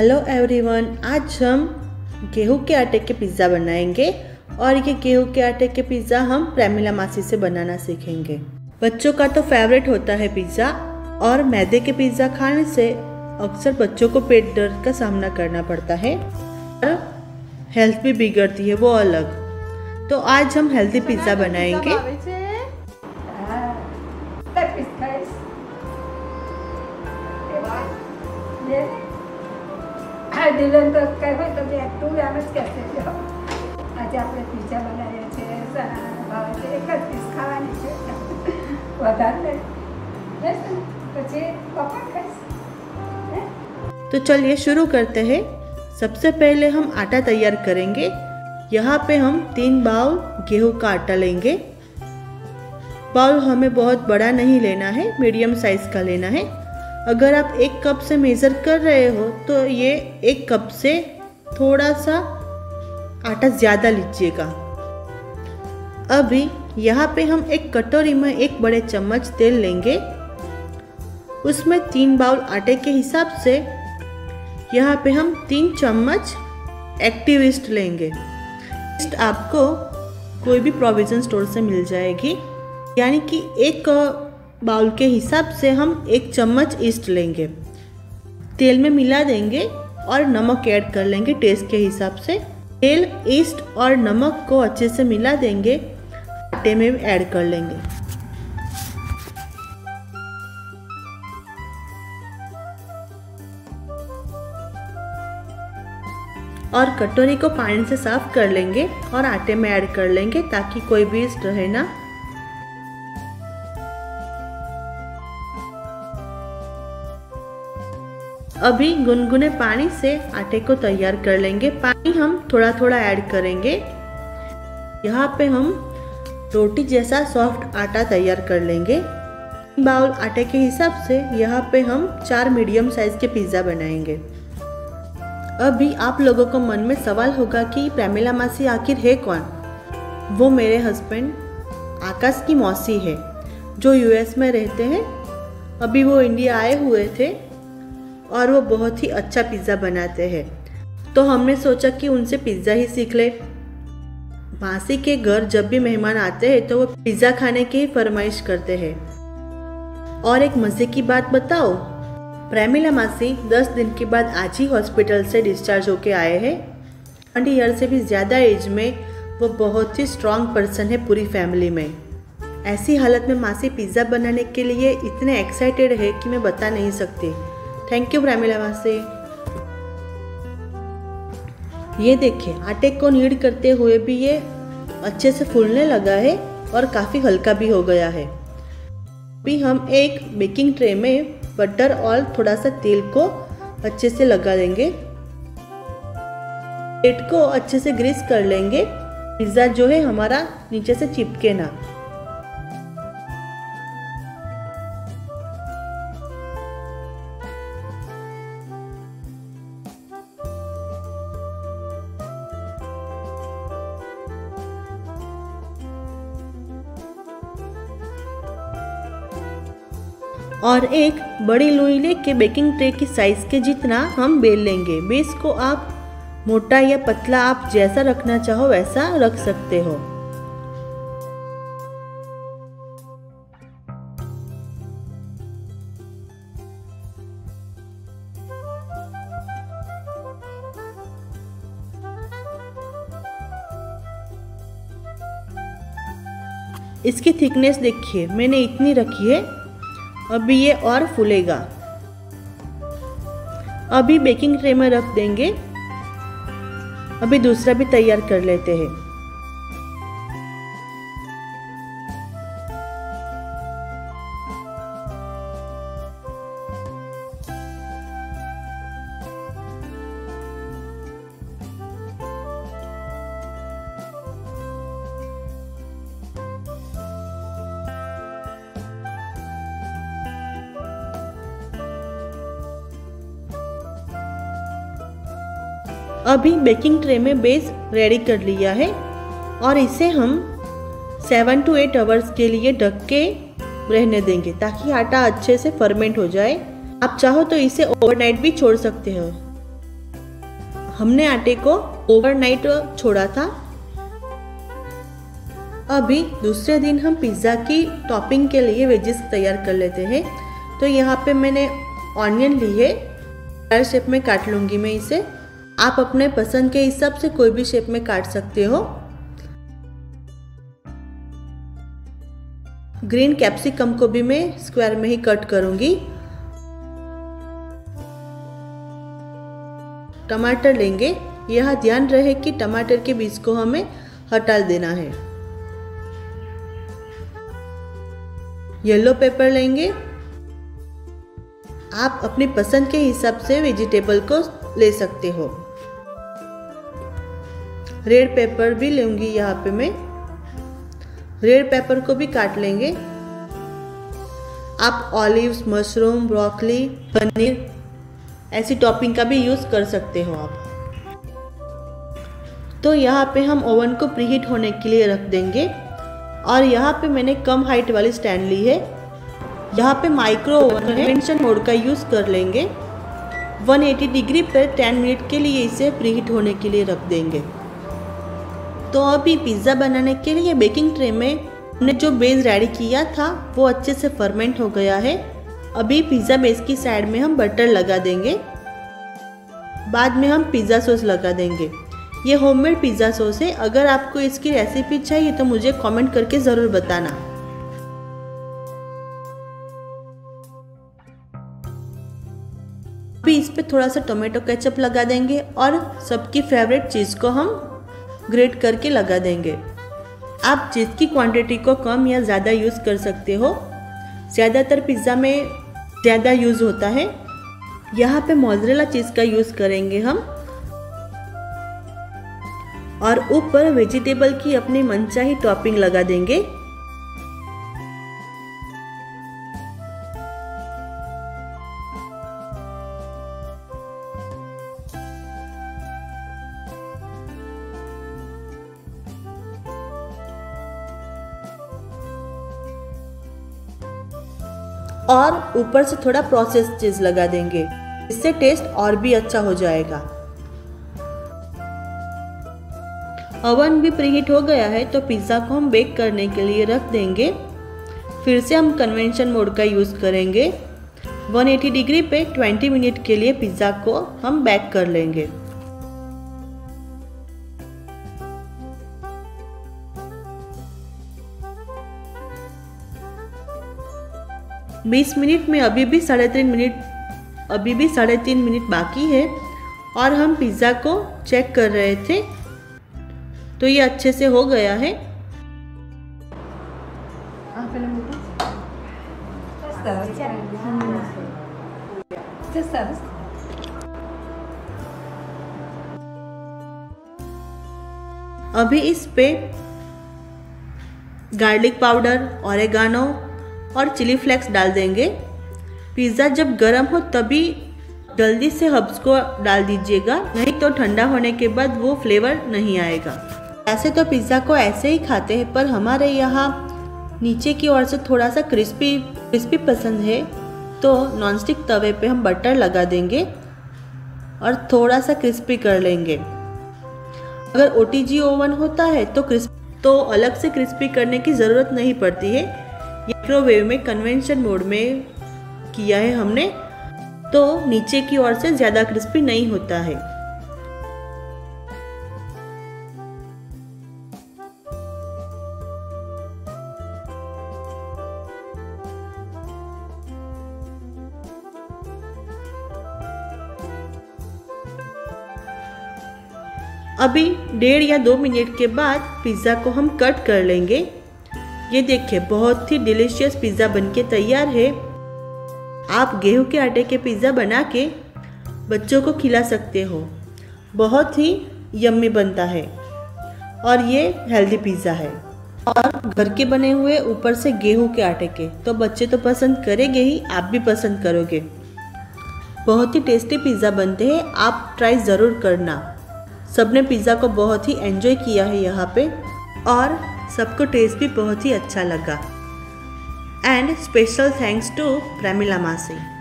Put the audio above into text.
Hello everyone आज हम गेहूँ के आटे के पिज़्ज़ा बनाएँगे और ये गेहूँ के आटे के पिज़्ज़ा हम प्रेमिला मासी से बनाना सीखेंगे। बच्चों का तो फेवरेट होता है पिज़्ज़ा और मैदे के पिज़्ज़ा खाने से अक्सर बच्चों को पेट दर्द का सामना करना पड़ता है और हेल्थ भी बिगड़ती है वो अलग। तो आज हम हेल्दी पिज़्ज़ा बनाएँगे। દિલન તો કઈ હોય તો બે તું આમ જ કહેશે જો આજે આપણે પીઝા બનાવીએ છીએ સનાના ભાવે છે એક જ પીસ ખાવાની છે વધારે નહીં બસ ને? પછી પપ્પા ખાઈશ હે? तो चलिए शुरू करते हैं सबसे पहले हम आटा तैयार करेंगे यहाँ पे हम तीन बाउल गेहूं का आटा लेंगे बाउल हमें बहुत बड़ा नहीं लेना है मीडियम साइज का लेना है अगर आप एक कप से मेज़र कर रहे हो तो ये एक कप से थोड़ा सा आटा ज़्यादा लीजिएगा। अभी यहाँ पे हम एक कटोरी में एक बड़े चम्मच तेल लेंगे। उसमें तीन बाउल आटे के हिसाब से यहाँ पे हम तीन चम्मच एक्टिविस्ट लेंगे। आपको कोई भी प्रोविज़न स्टोर से मिल जाएगी। यानी कि एक बाउल के हिसाब से हम एक चम्मच ईस्ट लेंगे। तेल में मिला देंगे और नमक ऐड कर लेंगे टेस्ट के हिसाब से। तेल ईस्ट और नमक को अच्छे से मिला देंगे। आटे में ऐड कर लेंगे। और कटोरी को पानी से साफ़ कर लेंगे और आटे में ऐड कर लेंगे ताकि कोई भी ईस्ट रहे ना। अभी गुनगुने पानी से आटे को तैयार कर लेंगे। पानी हम थोड़ा थोड़ा ऐड करेंगे। यहाँ पे हम रोटी जैसा सॉफ्ट आटा तैयार कर लेंगे। बाउल आटे के हिसाब से यहाँ पे हम चार मीडियम साइज़ के पिज़्ज़ा बनाएँगे। अभी आप लोगों को मन में सवाल होगा कि प्रेमिला मासी आखिर है कौन? वो मेरे हस्बैंड आकाश की मौसी है, जो यूएस में रहते हैं। अभी वो इंडिया आए हुए थे। और वो बहुत ही अच्छा पिज़्ज़ा बनाते हैं। तो हमने सोचा कि उनसे पिज़्ज़ा ही सीख ले। मासी के घर जब भी मेहमान आते हैं तो वो पिज़्ज़ा खाने की फरमाइश करते हैं। और एक मज़े की बात बताओ, प्रेमिला मासी 10 दिन के बाद आज ही हॉस्पिटल से डिस्चार्ज होके आए हैं। ट्वेंटी ईयर से भी ज़्यादा एज में वो बहुत ही स्ट्रांग पर्सन है पूरी फैमिली में। ऐसी हालत में मासी पिज़्ज़ा बनाने के लिए इतने एक्साइटेड है कि मैं बता नहीं सकती। थैंक यू प्रेमिला मासी ये देखिए, आटे को नीड करते हुए भी ये अच्छे से फूलने लगा है और काफ़ी हल्का भी हो गया है। अभी हम एक बेकिंग ट्रे में बटर और थोड़ा सा तेल को अच्छे से लगा देंगे। प्लेट को अच्छे से ग्रीस कर लेंगे। पिज़्ज़ा जो है हमारा नीचे से चिपके ना। और एक बड़ी लोई लेके बेकिंग ट्रे की साइज़ के जितना हम बेल लेंगे। बेस को आप मोटा या पतला आप जैसा रखना चाहो वैसा रख सकते हो। इसकी थिकनेस देखिए, मैंने इतनी रखी है। अभी ये और फूलेगा। अभी बेकिंग ट्रे में रख देंगे। अभी दूसरा भी तैयार कर लेते हैं। अभी बेकिंग ट्रे में बेस रेडी कर लिया है और इसे हम सेवन टू एट आवर्स के लिए ढक के रहने देंगे ताकि आटा अच्छे से फर्मेंट हो जाए। आप चाहो तो इसे ओवरनाइट भी छोड़ सकते हो। हमने आटे को ओवरनाइट छोड़ा था। अभी दूसरे दिन हम पिज़्ज़ा की टॉपिंग के लिए वेजेस तैयार कर लेते हैं। तो यहाँ पे मैंने ऑनियन ली है। शेप में काट लूँगी मैं इसे। आप अपने पसंद के हिसाब से कोई भी शेप में काट सकते हो। ग्रीन कैप्सिकम को भी मैं स्क्वायर में ही कट करूँगी। टमाटर लेंगे। यह ध्यान रहे कि टमाटर के बीज को हमें हटा देना है। येलो पेपर लेंगे। आप अपनी पसंद के हिसाब से वेजिटेबल को ले सकते हो। रेड पेपर भी लूँगी यहाँ पे मैं। रेड पेपर को भी काट लेंगे। आप ऑलिव्स मशरूम ब्रोकली पनीर, ऐसी टॉपिंग का भी यूज़ कर सकते हो आप। तो यहाँ पे हम ओवन को प्रीहीट होने के लिए रख देंगे। और यहाँ पे मैंने कम हाइट वाली स्टैंड ली है। यहाँ पे माइक्रो ओवन कन्वेंशन मोड का यूज़ कर लेंगे। 180 डिग्री पर 10 मिनट के लिए इसे प्रीहीट होने के लिए रख देंगे। तो अभी पिज़्ज़ा बनाने के लिए बेकिंग ट्रे में हमने जो बेस रेडी किया था, वो अच्छे से फर्मेंट हो गया है। अभी पिज़्ज़ा बेस की साइड में हम बटर लगा देंगे। बाद में हम पिज़्ज़ा सॉस लगा देंगे। ये होममेड पिज़्ज़ा सॉस है। अगर आपको इसकी रेसिपी चाहिए तो मुझे कमेंट करके ज़रूर बताना। अभी इस पर थोड़ा सा टोमेटो केचप लगा देंगे और सबकी फेवरेट चीज़ को हम ग्रेट करके लगा देंगे। आप चीज़ की क्वांटिटी को कम या ज़्यादा यूज़ कर सकते हो। ज़्यादातर पिज़्ज़ा में ज़्यादा यूज़ होता है। यहाँ पे मोजरेला चीज़ का यूज़ करेंगे हम। और ऊपर वेजिटेबल की अपनी मनचाही टॉपिंग लगा देंगे। और ऊपर से थोड़ा प्रोसेस चीज़ लगा देंगे। इससे टेस्ट और भी अच्छा हो जाएगा। ओवन भी प्रीहीट हो गया है तो पिज़्ज़ा को हम बेक करने के लिए रख देंगे। फिर से हम कन्वेंशन मोड का यूज़ करेंगे। 180 डिग्री पे 20 मिनट के लिए पिज़्ज़ा को हम बेक कर लेंगे। बीस मिनट में अभी भी साढ़े तीन मिनट अभी भी साढ़े तीन मिनट बाकी है और हम पिज़्ज़ा को चेक कर रहे थे। तो ये अच्छे से हो गया है। अभी इस पे गार्लिक पाउडर ऑरेगानो और चिली फ्लेक्स डाल देंगे। पिज़्ज़ा जब गर्म हो तभी जल्दी से हब्स को डाल दीजिएगा, नहीं तो ठंडा होने के बाद वो फ्लेवर नहीं आएगा। ऐसे तो पिज़्ज़ा को ऐसे ही खाते हैं, पर हमारे यहाँ नीचे की ओर से थोड़ा सा क्रिस्पी क्रिस्पी पसंद है। तो नॉनस्टिक तवे पे हम बटर लगा देंगे और थोड़ा सा क्रिस्पी कर लेंगे। अगर ओटीजी ओवन होता है तो क्रिस्प तो अलग से क्रिस्पी करने की ज़रूरत नहीं पड़ती है। माइक्रोवेव में कन्वेंशन मोड में किया है हमने तो नीचे की ओर से ज़्यादा क्रिस्पी नहीं होता है। अभी डेढ़ या दो मिनट के बाद पिज़्ज़ा को हम कट कर लेंगे। ये देखिए, बहुत ही डिलीशियस पिज़्ज़ा बनके तैयार है। आप गेहूँ के आटे के पिज़्ज़ा बना के बच्चों को खिला सकते हो। बहुत ही यम्मी बनता है। और ये हेल्दी पिज़्ज़ा है। और घर के बने हुए ऊपर से गेहूँ के आटे के तो बच्चे तो पसंद करेंगे ही, आप भी पसंद करोगे। बहुत ही टेस्टी पिज़्ज़ा बनते हैं, आप ट्राई ज़रूर करना। सबने पिज़्ज़ा को बहुत ही एंजॉय किया है यहाँ पे। और सबको टेस्ट भी बहुत ही अच्छा लगा। And special thanks to Pramila मासी